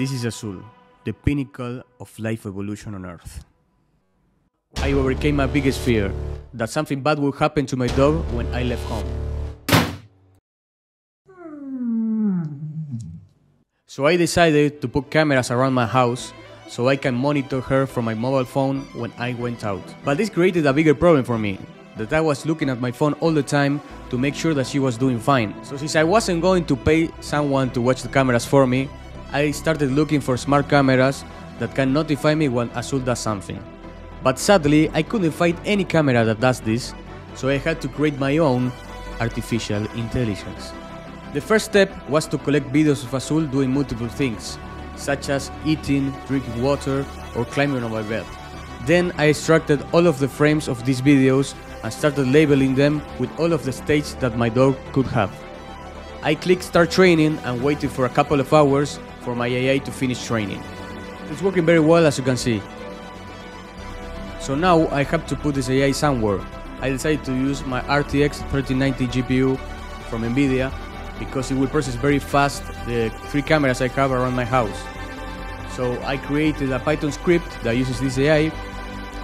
This is Azul, the pinnacle of life evolution on Earth. I overcame my biggest fear that something bad would happen to my dog when I left home. So I decided to put cameras around my house so I can monitor her from my mobile phone when I went out. But this created a bigger problem for me, that I was looking at my phone all the time to make sure that she was doing fine. So since I wasn't going to pay someone to watch the cameras for me, I started looking for smart cameras that can notify me when Azul does something. But sadly, I couldn't find any camera that does this, so I had to create my own artificial intelligence. The first step was to collect videos of Azul doing multiple things, such as eating, drinking water, or climbing on my bed. Then I extracted all of the frames of these videos and started labeling them with all of the states that my dog could have. I clicked start training and waited for a couple of hours for my AI to finish training. It's working very well as you can see. So now I have to put this AI somewhere. I decided to use my RTX 3090 GPU from Nvidia because it will process very fast the three cameras I have around my house. So I created a Python script that uses this AI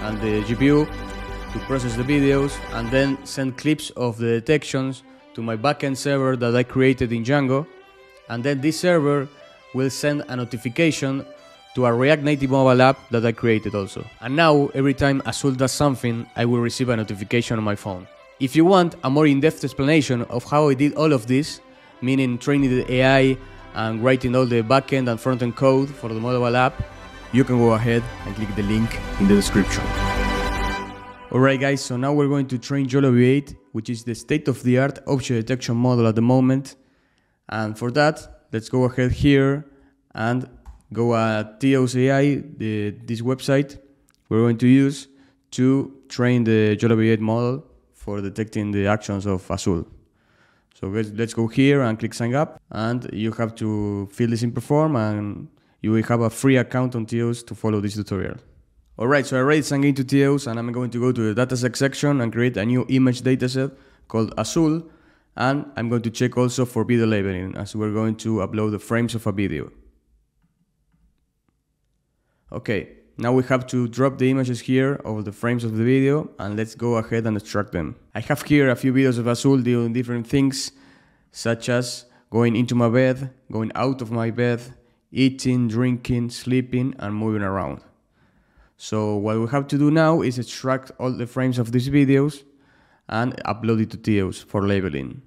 and the GPU to process the videos and then send clips of the detections to my backend server that I created in Django. And then this server will send a notification to a React Native mobile app that I created also. And now, every time Azul does something, I will receive a notification on my phone. If you want a more in-depth explanation of how I did all of this, meaning training the AI and writing all the backend and frontend code for the mobile app, you can go ahead and click the link in the description. Alright guys, so now we're going to train YOLO 8 which is the state-of-the-art object detection model at the moment. And for that, let's go ahead here and go at Theos AI, the, this website we're going to use to train the YOLO 8 model for detecting the actions of Azul. So let's, let's go here and click sign up and you have to fill this in perform and you will have a free account on Theos to follow this tutorial. Alright, so I already signed into Theos and I'm going to go to the dataset section and create a new image dataset called Azul and I'm going to check also for video labeling as we're going to upload the frames of a video. Okay, now we have to drop the images here of the frames of the video and let's go ahead and extract them. I have here a few videos of Azul doing different things such as going into my bed, going out of my bed, eating, drinking, sleeping and moving around. So what we have to do now is extract all the frames of these videos and upload it to Theos for labeling.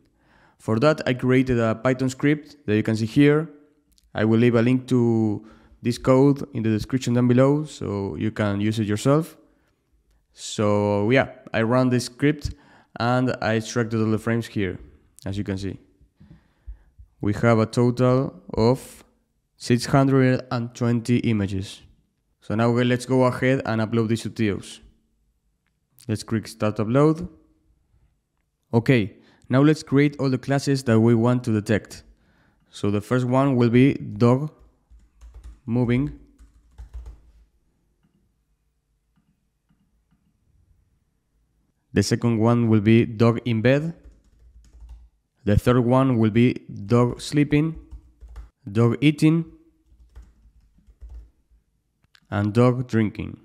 For that, I created a Python script that you can see here. I will leave a link to this code in the description down below so you can use it yourself. So yeah, I run this script and I extracted all the frames here, as you can see. We have a total of 620 images. So now let's go ahead and upload these to Theos. Let's click start upload. Okay, now let's create all the classes that we want to detect. So the first one will be dog moving. The second one will be dog in bed. The third one will be dog sleeping, dog eating, and dog drinking.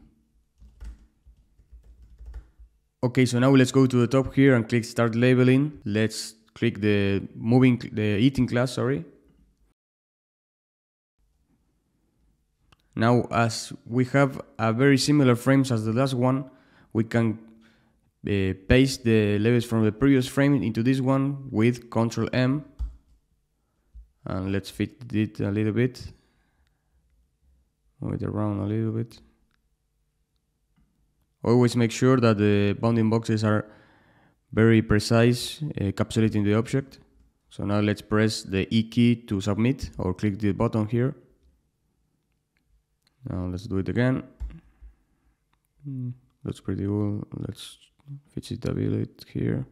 Okay, so now let's go to the top here and click start labeling. Let's click the moving, the eating class, sorry. Now, as we have a very similar frames as the last one, we can uh, paste the labels from the previous frame into this one with Control M. And let's fit it a little bit move it around a little bit. Always make sure that the bounding boxes are very precise, encapsulating the object. So now let's press the E key to submit or click the button here. Now let's do it again. Hmm, that's pretty cool. Let's fix it a bit here.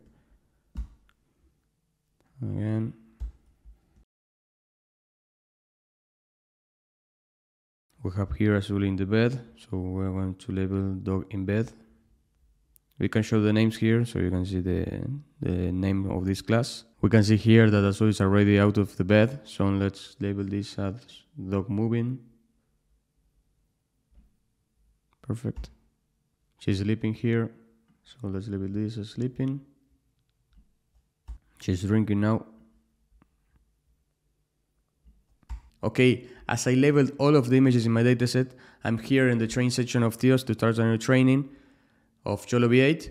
Again. We have here Azul in the bed so we're going to label dog in bed We can show the names here so you can see the, the name of this class. We can see here that Azul is already out of the bed, so let's label this as dog moving. Perfect. She's sleeping here, so let's label this as sleeping. She's drinking now. Okay, as I labeled all of the images in my dataset, I'm here in the train section of Theos to start a new training of YOLO V8.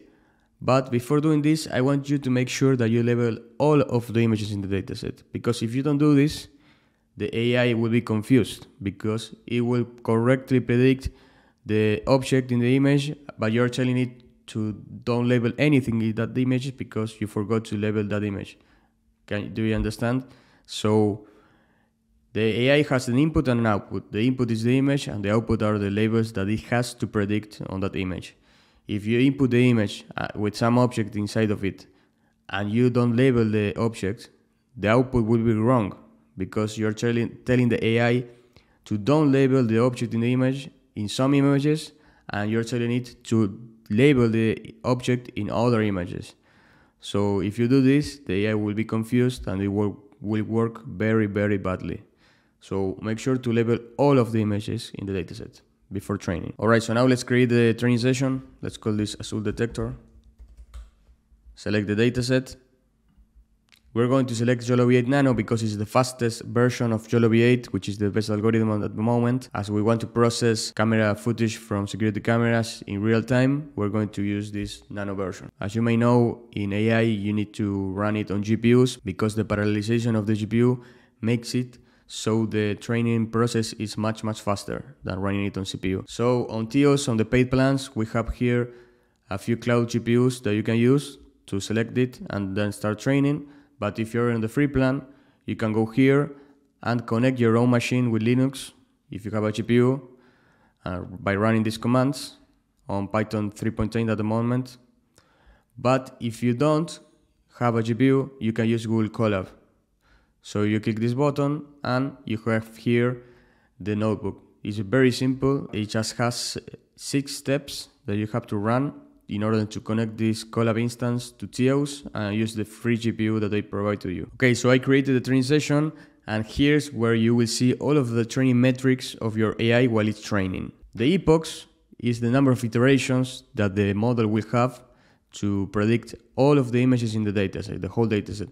But before doing this, I want you to make sure that you label all of the images in the dataset. Because if you don't do this, the AI will be confused because it will correctly predict the object in the image, but you're telling it to don't label anything in that image because you forgot to label that image. Can do you understand? So the AI has an input and an output. The input is the image and the output are the labels that it has to predict on that image. If you input the image uh, with some object inside of it and you don't label the object, the output will be wrong because you're telling, telling the AI to don't label the object in the image in some images and you're telling it to label the object in other images. So if you do this, the AI will be confused and it will, will work very, very badly. So make sure to label all of the images in the dataset before training. Alright, so now let's create the training session. Let's call this Azul detector. Select the dataset. We're going to select YOLO V8 Nano because it's the fastest version of YOLO V8, which is the best algorithm at the moment. As we want to process camera footage from security cameras in real time, we're going to use this Nano version. As you may know, in AI, you need to run it on GPUs because the parallelization of the GPU makes it so the training process is much much faster than running it on CPU. So on Theos, on the paid plans, we have here a few cloud GPUs that you can use to select it and then start training. But if you're in the free plan, you can go here and connect your own machine with Linux if you have a GPU uh, by running these commands on Python 3.10 at the moment. But if you don't have a GPU, you can use Google Colab. So you click this button and you have here the notebook. It's very simple. It just has six steps that you have to run in order to connect this Colab instance to Theos and use the free GPU that they provide to you. Okay, so I created the training session and here's where you will see all of the training metrics of your AI while it's training. The epochs is the number of iterations that the model will have to predict all of the images in the dataset, the whole dataset.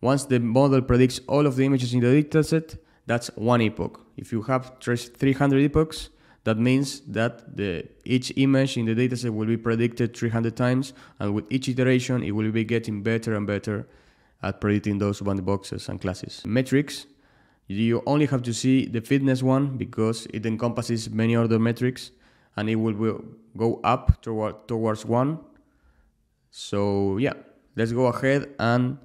Once the model predicts all of the images in the dataset, that's one epoch. If you have 300 epochs, that means that the, each image in the dataset will be predicted 300 times, and with each iteration, it will be getting better and better at predicting those bounding boxes and classes. Metrics, you only have to see the fitness one because it encompasses many other metrics, and it will go up toward, towards one. So yeah, let's go ahead and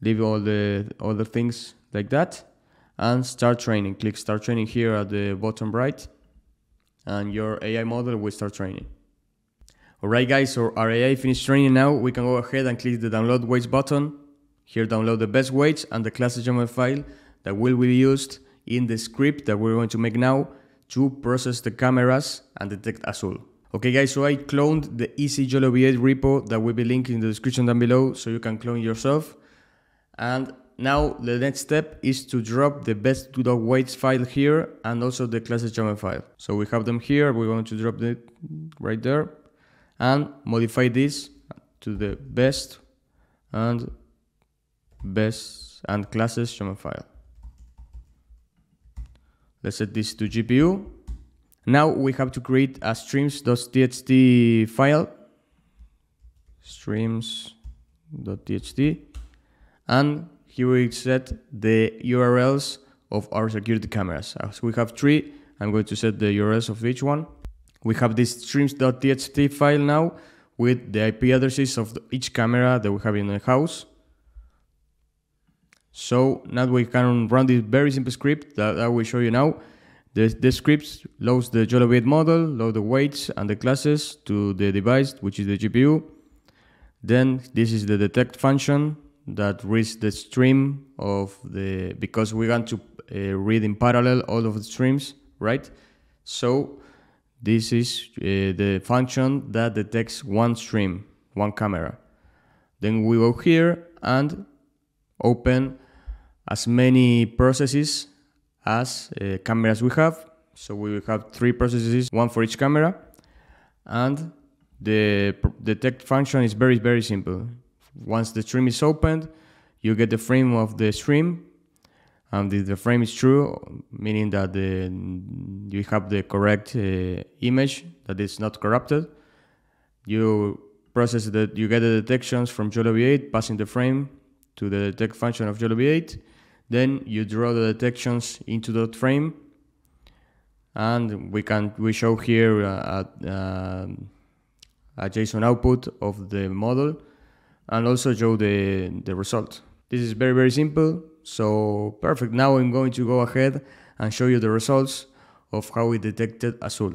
leave all the other things like that and start training. Click start training here at the bottom right and your AI model will start training. Alright guys, so our AI finished training now. We can go ahead and click the download weights button. Here download the best weights and the class HTML file that will be used in the script that we're going to make now to process the cameras and detect Azul. Okay guys, so I cloned the Easy YOLO V8 repo that will be linked in the description down below so you can clone yourself. And now the next step is to drop the best dog weights file here and also the class HTML file. So we have them here, we're going to drop it right there and modify this to the best and best and classes HTML file. Let's set this to GPU. Now we have to create a streams.txt file. Streams.txt and here we set the URLs of our security cameras. As we have three, I'm going to set the URLs of each one. We have this streams.txt file now with the IP addresses of each camera that we have in the house. So now we can run this very simple script that I will show you now. The, the script loads the V8 model, load the weights and the classes to the device, which is the GPU. Then this is the detect function that reads the stream of the because we want to uh, read in parallel all of the streams right so this is uh, the function that detects one stream one camera. Then we go here and open as many processes as uh, cameras we have. So we will have three processes, one for each camera. And the detect function is very, very simple. Once the stream is opened, you get the frame of the stream. And if the frame is true, meaning that the, you have the correct uh, image, that is not corrupted, you process that you get the detections from YOLO V8, passing the frame to the detect function of YOLO V8. Then you draw the detections into that frame, and we can we show here uh, uh, a JSON output of the model, and also show the the result. This is very very simple. So perfect. Now I'm going to go ahead and show you the results of how we detected Azul.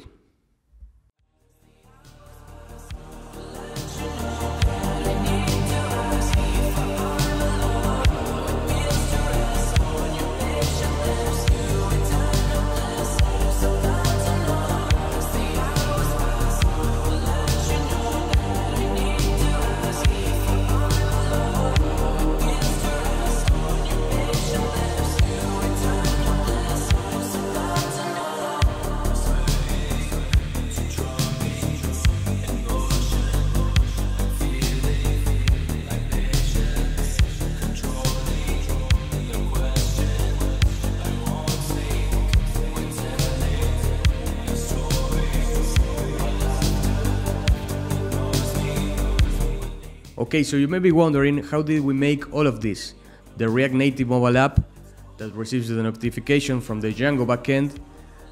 Okay, so you may be wondering how did we make all of this? The React Native mobile app that receives the notification from the Django backend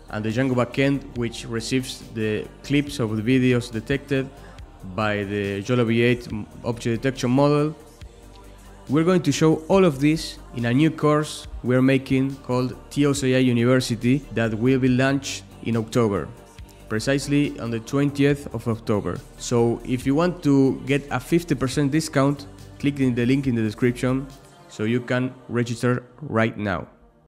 and the Django backend which receives the clips of the videos detected by the YOLO V8 object detection model. We're going to show all of this in a new course we're making called Theos AI University that will be launched in October precisely on the 20th of October. So if you want to get a 50% discount, click in the link in the description so you can register right now.